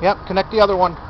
Yep, connect the other one.